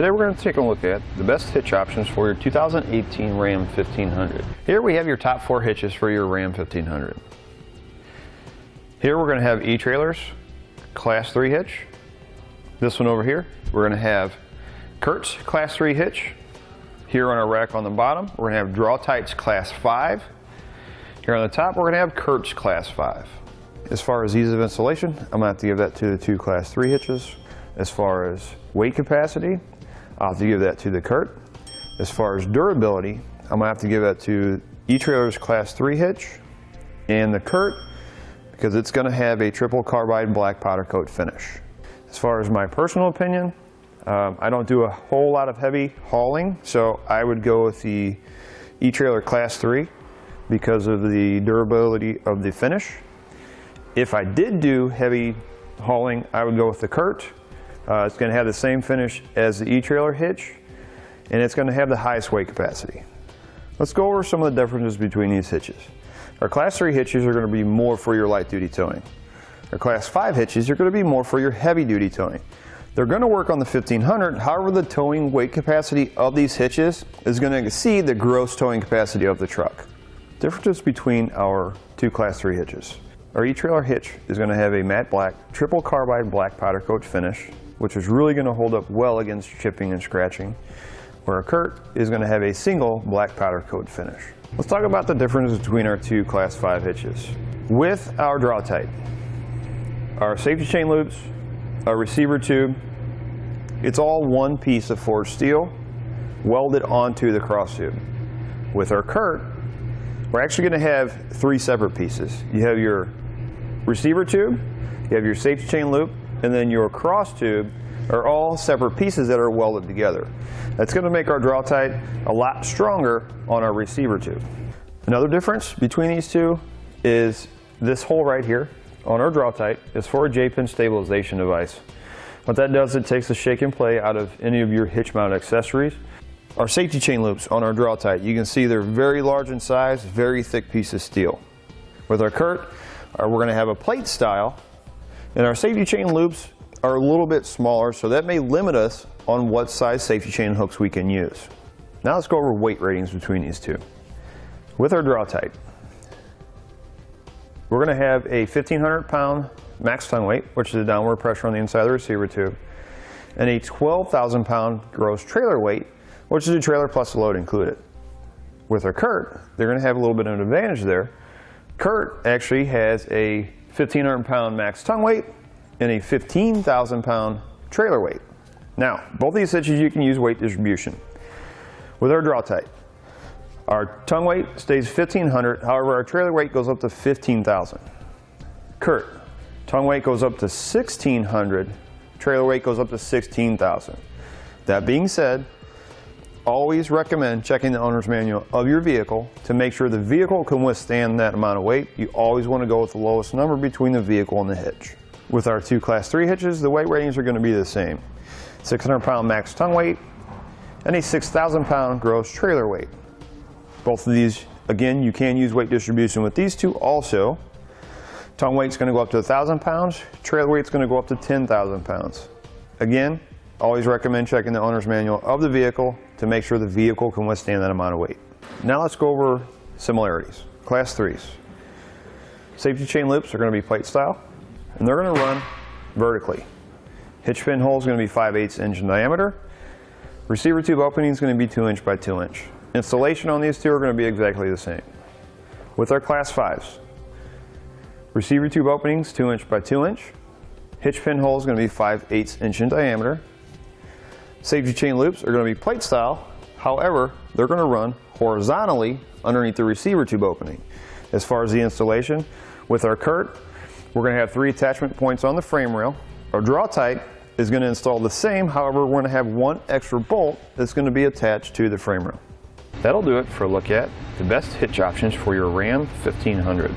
Today we're going to take a look at the best hitch options for your 2018 Ram 1500. Here we have your top four hitches for your Ram 1500. Here we're going to have eTrailer's, class 3 hitch. This one over here, we're going to have CURT's class 3 hitch. Here on our rack on the bottom, we're going to have Draw-Tite's class 5. Here on the top, we're going to have CURT's class 5. As far as ease of installation, I'm going to have to give that to the two class 3 hitches. As far as weight capacity, I'll have to give that to the CURT. As far as durability, I'm to have to give that to eTrailer's class 3 hitch and the CURT because it's to have a triple carbide black powder coat finish. As far as my personal opinion, um, I don't do a whole lot of heavy hauling, so I would go with the eTrailer Class 3 because of the durability of the finish. If I did do heavy hauling, I would go with the CURT. Uh, it's going to have the same finish as the eTrailer hitch, and it's going to have the highest weight capacity. Let's go over some of the differences between these hitches. Our Class 3 hitches are going to be more for your light duty towing. Our Class 5 hitches are going to be more for your heavy duty towing. They're going to work on the 1500, however the towing weight capacity of these hitches is going to exceed the gross towing capacity of the truck. Differences between our two Class 3 hitches. Our eTrailer hitch is going to have a matte black triple carbide black powder coat finish, which is really going to hold up well against chipping and scratching, where our CURT is going to have a single black powder coat finish. Let's talk about the difference between our two Class 5 hitches. With our Draw-Tite, our safety chain loops, our receiver tube, it's all one piece of forged steel welded onto the cross tube. With our CURT, we're actually going to have three separate pieces. You have your receiver tube, you have your safety chain loop, and then your cross tube are all separate pieces that are welded together. That's going to make our Draw-Tite a lot stronger on our receiver tube. Another difference between these two is this hole right here on our Draw-Tite is for a J-pin stabilization device. What that does, it takes the shake and play out of any of your hitch mount accessories. Our safety chain loops on our Draw-Tite, you can see they're very large in size, very thick piece of steel. With our CURT, uh, we're going to have a plate style, and our safety chain loops are a little bit smaller, so that may limit us on what size safety chain hooks we can use. Now let's go over weight ratings between these two. With our Draw-Tite, we're going to have a 1,500 pound max tongue weight, which is the downward pressure on the inside of the receiver tube, and a 12,000 pound gross trailer weight, which is a trailer plus load included. With our CURT, they're going to have a little bit of an advantage there. CURT actually has a 1,500 pound max tongue weight and a 15,000 pound trailer weight. Now, both these hitches you can use weight distribution. With our Draw-Tite, our tongue weight stays 1500, however our trailer weight goes up to 15,000. CURT, tongue weight goes up to 1600, trailer weight goes up to 16,000. That being said, always recommend checking the owner's manual of your vehicle to make sure the vehicle can withstand that amount of weight. You always want to go with the lowest number between the vehicle and the hitch. With our two class 3 hitches, the weight ratings are going to be the same. 600 pound max tongue weight and a 6,000 pound gross trailer weight. Both of these, again, you can use weight distribution with these two also. Tongue weight's going to go up to 1,000 pounds, trailer weight's going to go up to 10,000 pounds. Again, always recommend checking the owner's manual of the vehicle to make sure the vehicle can withstand that amount of weight. Now let's go over similarities. Class 3s. Safety chain loops are going to be plate style and they're going to run vertically. Hitch pin hole is going to be 5 8 inch in diameter. Receiver tube opening is going to be 2 inch by 2 inch. Installation on these two are going to be exactly the same. With our class 5s, receiver tube openings 2 inch by 2 inch. Hitch pin hole is going to be 5 8 inch in diameter. Safety chain loops are going to be plate style. However, they're going to run horizontally underneath the receiver tube opening. As far as the installation, with our CURT, we're going to have three attachment points on the frame rail. Our Draw-Tite is going to install the same, however, we're going to have one extra bolt that's going to be attached to the frame rail. That'll do it for a look at the best hitch options for your Ram 1500.